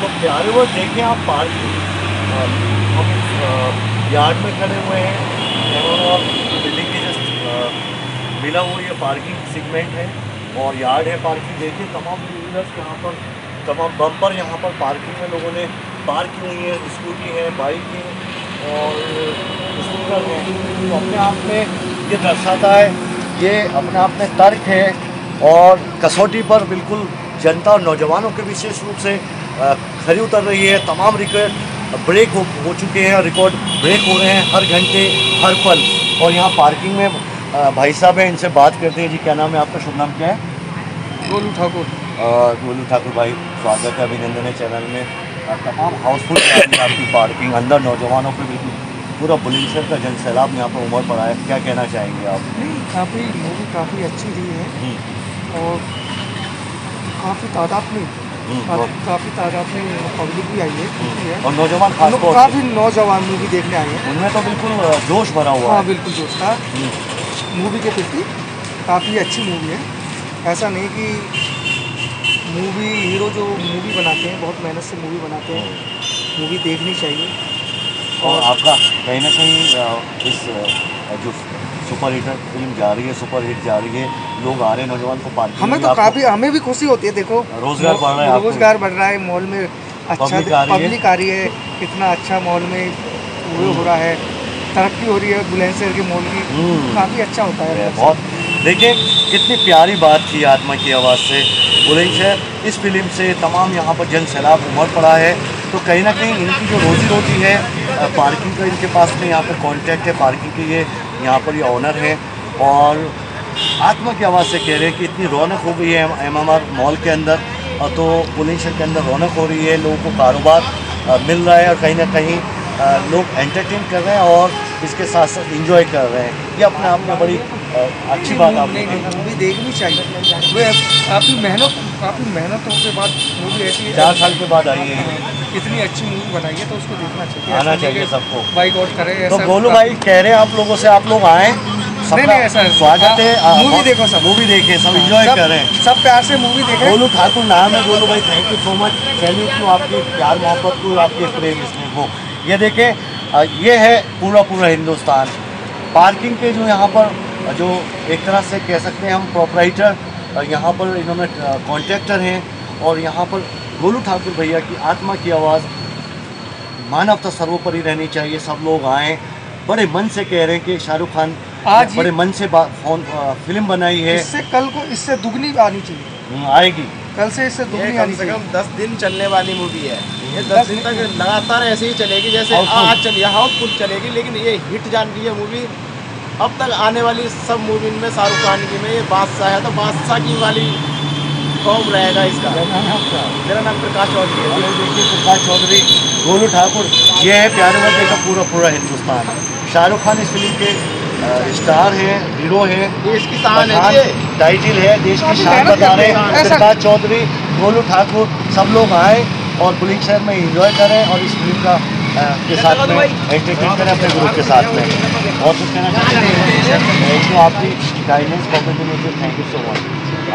तो प्यारे वो देखें आप पार्किंग हम यार्ड में खड़े हुए हैं। और बिल्डिंग के जस्ट मिला हुआ ये पार्किंग सेगमेंट है और यार्ड है पार्किंग। देखिए, तमाम व्हीलर्स यहाँ पर, तमाम बम्पर यहाँ पर पार्किंग में लोगों ने पार्क की हुई है स्कूटी है बाइक है और स्कूटर है। तो अपने आप में ये दर्शाता है, ये अपने आप में तर्क है और कसौटी पर बिल्कुल जनता और नौजवानों के विशेष रूप से खरी उतर रही है। तमाम रिकॉर्ड ब्रेक हो, हो चुके हैं रिकॉर्ड ब्रेक हो रहे हैं हर घंटे हर पल। और यहाँ पार्किंग में भाई साहब हैं इनसे बात करते हैं जी। क्या नाम है आपका? शुभ नाम क्या है? गोलू ठाकुर। गोलू ठाकुर भाई स्वागत है अभिनंदन है चैनल में। तमाम हाउसफुल आपकी पार्किंग अंदर नौजवानों पर बिल्कुल पूरा बुलंदशहर का जन सैलाब यहाँ पर उमर पड़ा है। क्या कहना चाहेंगे आप? नहीं काफ़ी मूवी काफ़ी अच्छी रही है। हम्म। और काफ़ी तादाद में हम्म, काफ़ी तादाद में पब्लिक भी आई है हम्म। और नौजवान काफ़ी नौजवान मूवी देखने आए हैं। उनमें तो बिल्कुल जोश भरा हुआ हाँ बिल्कुल जोश था। मूवी के प्रति काफ़ी अच्छी मूवी है। ऐसा नहीं कि मूवी हीरो जो मूवी बनाते हैं बहुत मेहनत से मूवी बनाते हैं मूवी देखनी चाहिए। और आपका कहीं ना कहीं इस जो सुपर हिटर फ़िल्म जा रही है सुपर हिट जा रही है लोग आ रहे हैं नौजवान को पार्क हमें तो काफ़ी हमें भी खुशी होती है देखो। रोज़गार बढ़ रहा है रोज़गार बढ़ रहा है मॉल में अच्छा पब्लिक आ रही है। कितना अच्छा मॉल में हो रहा है तरक्की हो रही है बुलंदशहर के मॉल की। हम्म। काफ़ी अच्छा होता है। बहुत। देखिए कितनी प्यारी बात थी आत्मा की आवाज़ से। बुलंदशहर इस फ़िल्म से तमाम यहाँ पर जन सैलाब उमड़ पड़ा है। तो कहीं ना कहीं इनकी जो रोज़ी रोटी है पार्किंग का इनके पास में यहाँ पर कॉन्टैक्ट है पार्किंग के ये यहाँ पर ये ऑनर है और आत्मा की आवाज़ से कह रहे हैं कि इतनी रौनक हो गई है एम एम आर मॉल के अंदर तो बुलंदशहर के अंदर रौनक हो रही है, लोगों को कारोबार मिल रहा है और कहीं ना कहीं लोग एंटरटेन कर रहे हैं और इसके साथ साथ इंजॉय कर रहे हैं। ये अपने आप में बड़ी अच्छी बात आपने मूवी देखनी चाहिए। वे काफ़ी मेहनत काफ़ी मेहनतों के बाद मूवी ऐसी चार साल के बाद आई है। इतनी अच्छी मूवी बनाई है तो उसको देखना चाहिए। आना चाहिए सबको। बाइक आउट करें तो गोलू भाई कह रहे हैं आप लोगों से आप लोग आए। स्वागत है। मूवी देखो सब। मूवी देखे सब इंजॉय कर हैं। सब प्यार से मूवी देखे। गोलू ठाकुर नाम है गोलू भाई। Thank you so much salute to आपकी प्यार मोहब्बत को आपके प्रेम स्नेह को ये देखें ये है पूरा पूरा हिंदुस्तान। पार्किंग के जो यहाँ पर जो एक तरह से कह सकते हैं हम प्रोपराइटर यहाँ पर इन्होंने कॉन्ट्रैक्टर हैं और यहाँ पर गोलू ठाकुर भैया की आत्मा की आवाज़ मानवता सर्वोपरि रहनी चाहिए सब लोग आएँ। बड़े मन से कह रहे हैं कि शाहरुख खान आज बड़े मन से फ़ोन फ़िल्म बनाई है। इससे कल को इससे दुगनी आनी चाहिए। हम्म, आएगी। कल से इससे दुगनी आनी चाहिए। कम दस दिन चलने वाली मूवी है। ये दस, दस दिन तक लगातार ऐसे ही चलेगी जैसे आज चलिए हाउसफुल चलेगी लेकिन ये हिट जान रही है मूवी अब तक आने वाली सब मूवी में शाहरुख खान की में ये बादशाह है तो बादशाह की वाली फॉर्म रहेगा इसका? मेरा नाम प्रकाश चौधरी है। देखिए प्रकाश चौधरी गोलू ठाकुर ये है प्यारे बंदे का पूरा पूरा हिंदुस्तान। शाहरुख खान इस फ़िल्म के स्टार है हीरो है। देश की शान है टाइटिल है देश की शान बता रहे हैं। प्रकाश चौधरी गोलू ठाकुर सब लोग आए और बुलिंग शहर में इंजॉय करें और इस फ़िल्म का के साथ में एंटरटेन करें अपने ग्रुप के साथ में। और कुछ कहना चाहते हैं तो आपकी guidance competitive thank you so much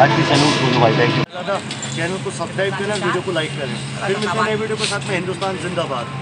आज की सैल्यूट थैंक यू चैनल को सब्सक्राइब करें वीडियो को लाइक करें। फिर मिलते हैं वीडियो के साथ में, हिंदुस्तान जिंदाबाद।